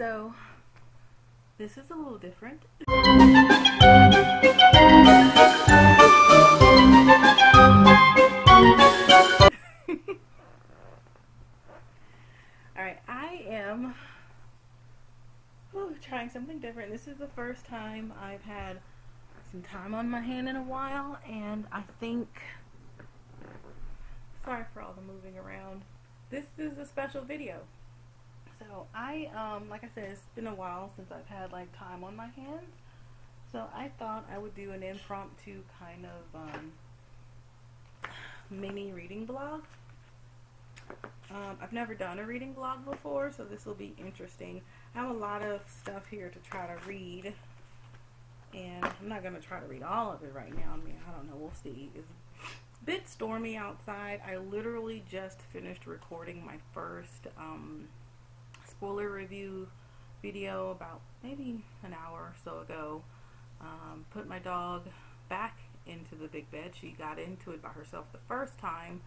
so this is a little different. Alright, I am oh, trying something different. This is the first time I've had some time on my hand in a while, and I think. Sorry for all the moving around. This is a special video. So I, um, like I said, it's been a while since I've had like time on my hands. So I thought I would do an impromptu kind of um, mini reading blog. Um, I've never done a reading blog before, so this will be interesting. I have a lot of stuff here to try to read, and I'm not going to try to read all of it right now. I mean, I don't know, we'll see. It's a bit stormy outside. I literally just finished recording my first um, spoiler review video about maybe an hour or so ago. Um, put my dog back into the big bed. She got into it by herself the first time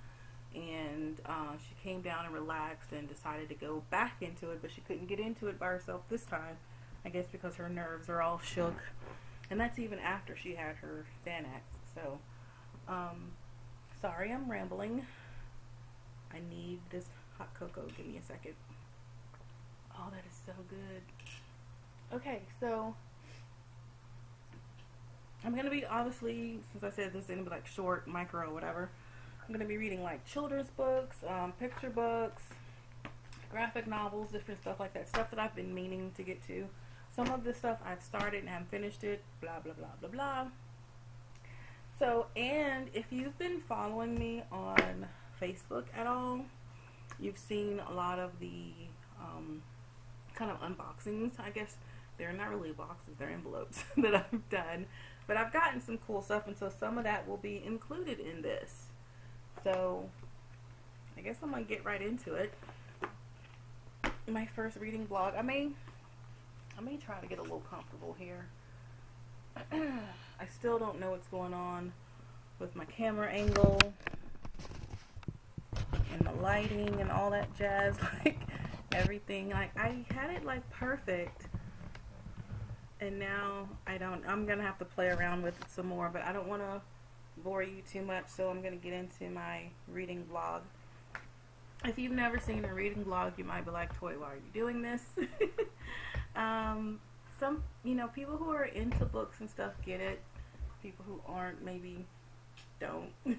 and uh, she came down and relaxed and decided to go back into it, but she couldn't get into it by herself this time. I guess because her nerves are all shook, and that's even after she had her Xanax. So, um, sorry, I'm rambling. I need this hot cocoa. Give me a second. Oh, that is so good. Okay, so I'm gonna be obviously, since I said this is gonna be like short, micro, whatever. I'm to be reading like children's books, um, picture books, graphic novels, different stuff like that. Stuff that I've been meaning to get to. Some of this stuff I've started and haven't finished it. Blah, blah, blah, blah, blah. So, and if you've been following me on Facebook at all, you've seen a lot of the um, kind of unboxings. I guess they're not really boxes, they're envelopes that I've done. But I've gotten some cool stuff, and so some of that will be included in this. So I guess I'm gonna get right into it. My first reading blog. I may I may try to get a little comfortable here. I still don't know what's going on with my camera angle and the lighting and all that jazz like everything like I had it like perfect and now I don't I'm gonna have to play around with it some more but I don't want to bore you too much, so I'm to get into my reading vlog. If you've never seen a reading vlog, you might be like, Toi, why are you doing this? um, some, you know, people who are into books and stuff get it. People who aren't maybe don't.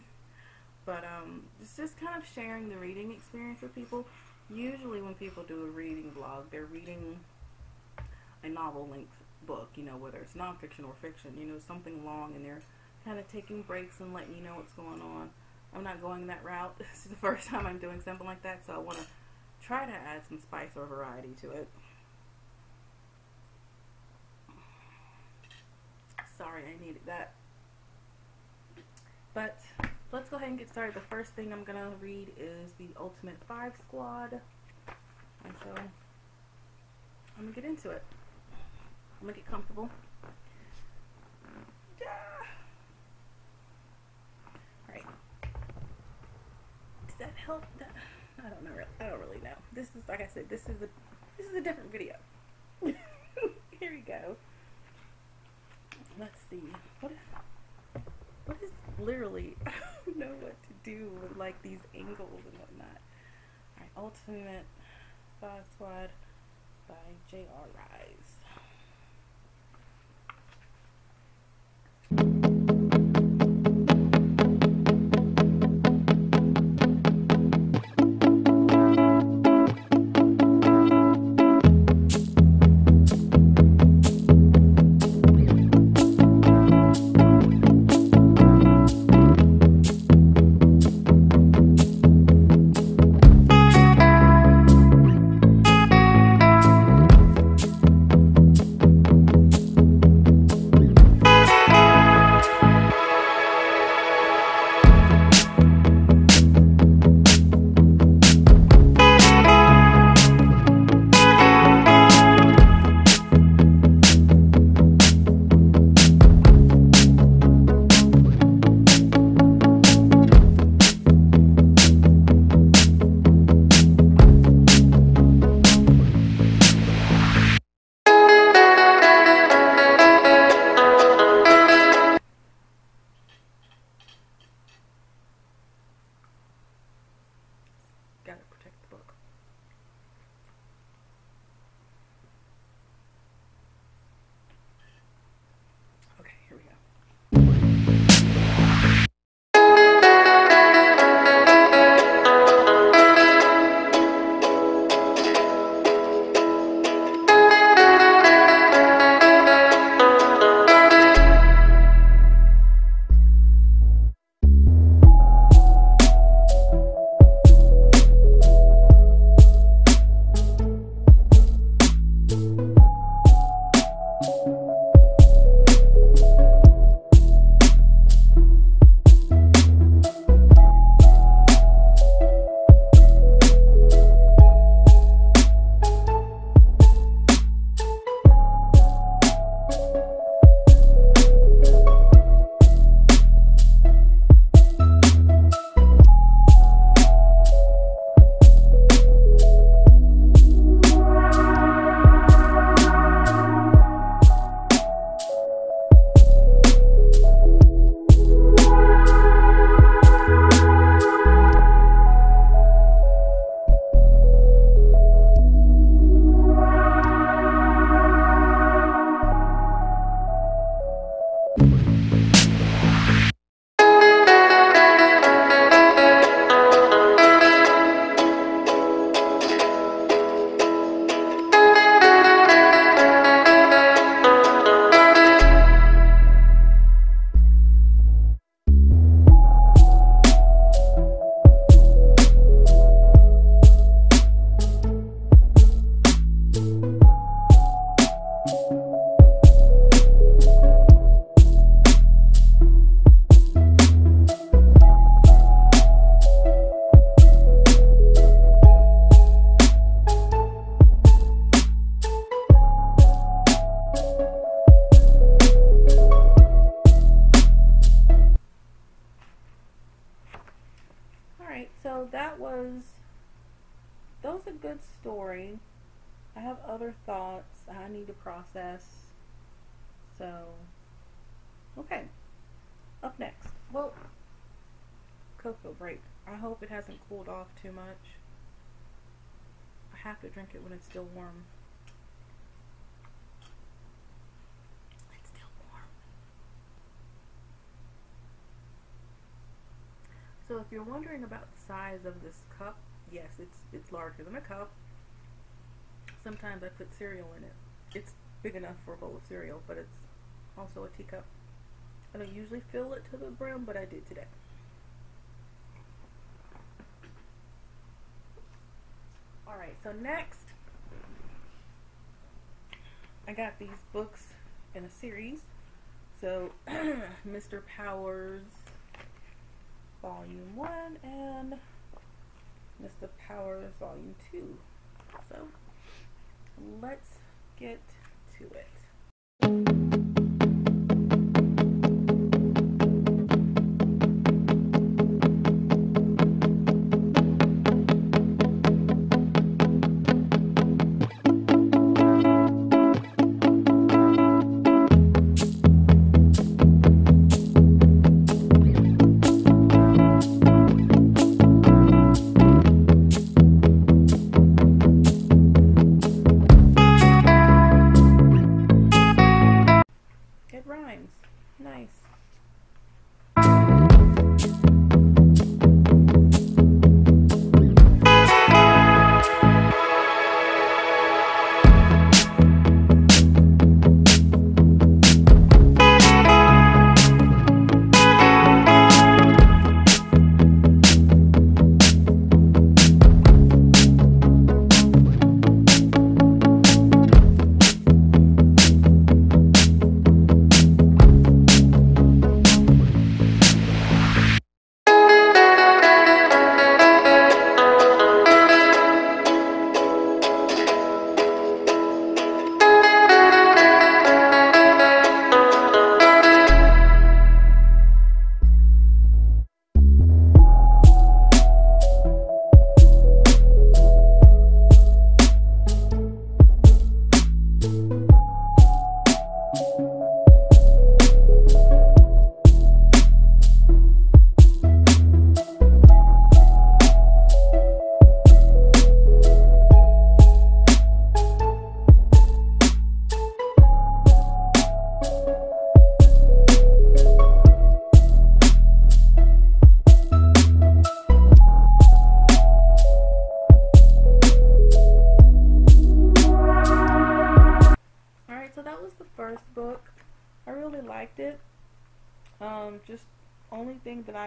but um, it's just kind of sharing the reading experience with people. Usually when people do a reading blog, they're reading a novel length book, you know, whether it's nonfiction or fiction, you know, something long and they're kind of taking breaks and letting you know what's going on. I'm not going that route. This is the first time I'm doing something like that, so I want to try to add some spice or variety to it. Sorry, I needed that. But let's go ahead and get started. The first thing I'm going to read is the Ultimate 5 Squad. And so I'm going to get into it. I'm going to get comfortable. All right. does that help? I don't know. I don't really know. This is like I said. This is a this is a different video. Here we go. Let's see. What is literally? Know what to do with like these angles and whatnot. All right, Ultimate Five Squad by J.R. Rise. I have other thoughts I need to process. So, okay. Up next. Well, cocoa break. I hope it hasn't cooled off too much. I have to drink it when it's still warm. It's still warm. So if you're wondering about the size of this cup, yes, it's it's larger than a cup. Sometimes I put cereal in it. It's big enough for a bowl of cereal, but it's also a teacup. I don't usually fill it to the brim, but I did today. Alright, so next, I got these books in a series. So, Mr. Powers Volume 1 and Mr. Powers Volume 2. So, let's get to it.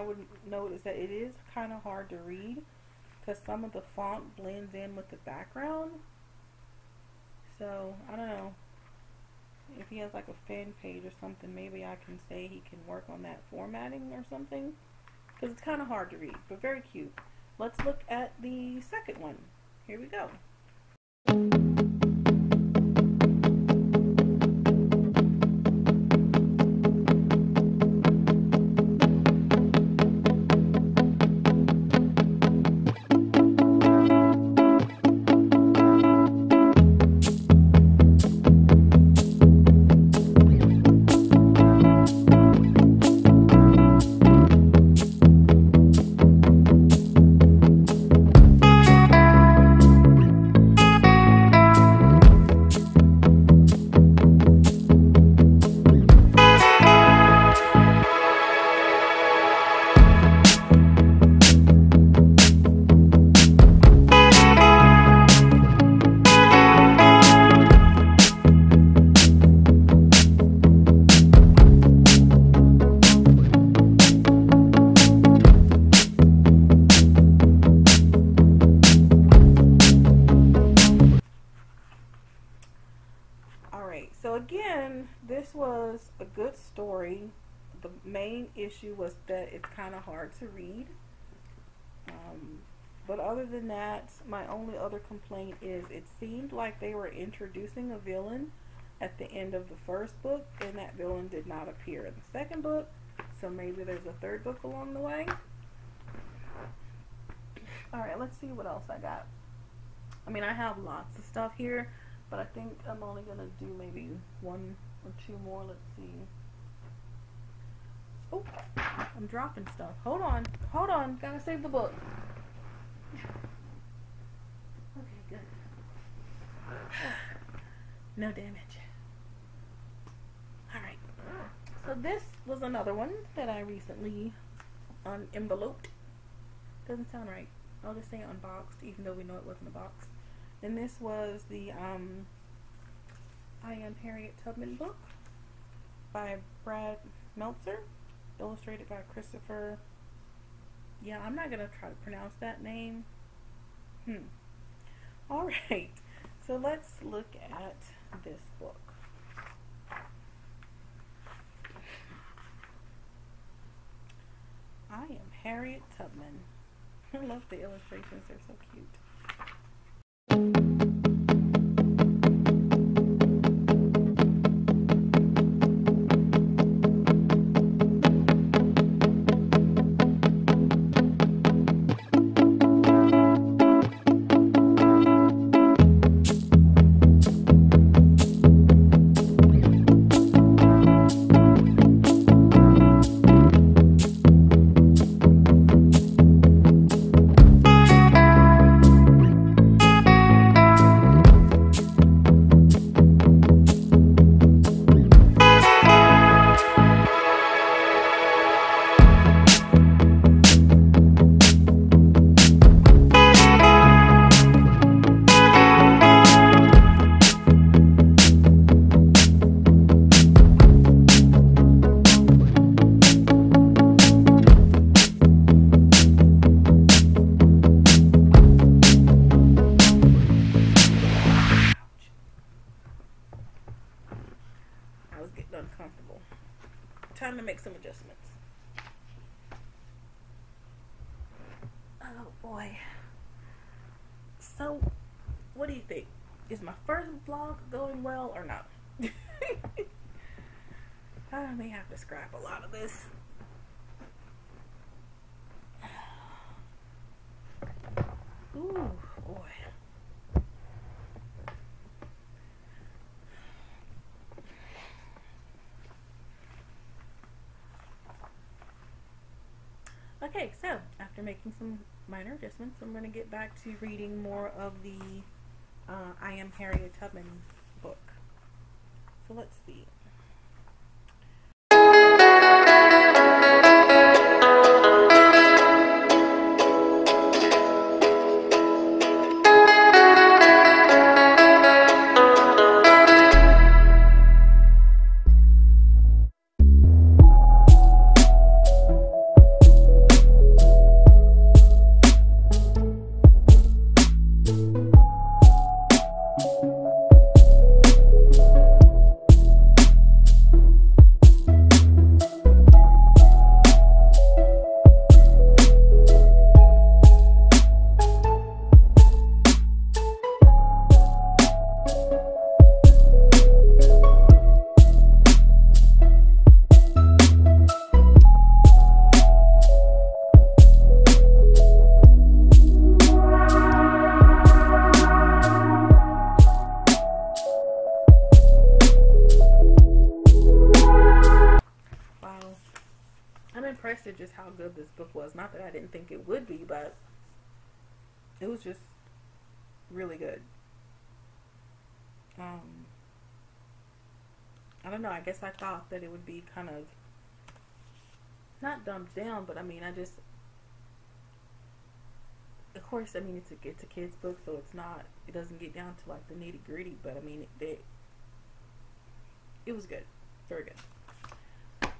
Would note is that it is kind of hard to read because some of the font blends in with the background. So, I don't know. If he has like a fan page or something, maybe I can say he can work on that formatting or something. Because it's kind of hard to read, but very cute. Let's look at the second one. Here we go. Story. The main issue was that it's kind of hard to read. Um, but other than that, my only other complaint is it seemed like they were introducing a villain at the end of the first book, and that villain did not appear in the second book. So maybe there's a third book along the way. Alright, let's see what else I got. I mean, I have lots of stuff here, but I think I'm only going to do maybe one or two more. Let's see. Oh, I'm dropping stuff. Hold on. Hold on. Gotta save the book. Okay, good. No damage. Alright. So this was another one that I recently unenveloped. Doesn't sound right. I'll just say unboxed, even though we know it wasn't a box. And this was the um, I Am Harriet Tubman book by Brad Meltzer, illustrated by Christopher. Yeah, I'm not gonna try to pronounce that name. Hmm. All right. So let's look at this book. I am Harriet Tubman. I love the illustrations, they're so cute. I was getting uncomfortable. Time to make some adjustments. Oh boy. So, what do you think? Is my first vlog going well or not? I may have to scrap a lot of this. Ooh, boy. Okay, so after making some minor adjustments, I'm going to get back to reading more of the uh, I Am Harriet Tubman book. So let's see. It was just really good. Um, I don't know. I guess I thought that it would be kind of not dumbed down, but I mean, I just, of course, I mean, it's a it's a kid's book, so it's not. It doesn't get down to like the nitty gritty, but I mean, it, it it was good, very good.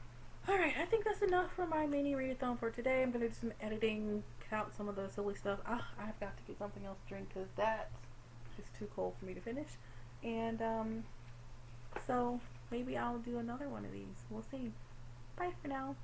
Alright, I think that's enough for my mini readathon for today. I'm going to do some editing, out some of the silly stuff. Ah, I've got to get something else to drink because that's just too cold for me to finish. And, um, so maybe I'll do another one of these. We'll see. Bye for now.